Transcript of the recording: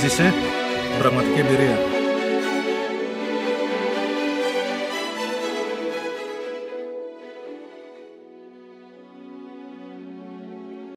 Ζήσε πραγματική εμπειρία.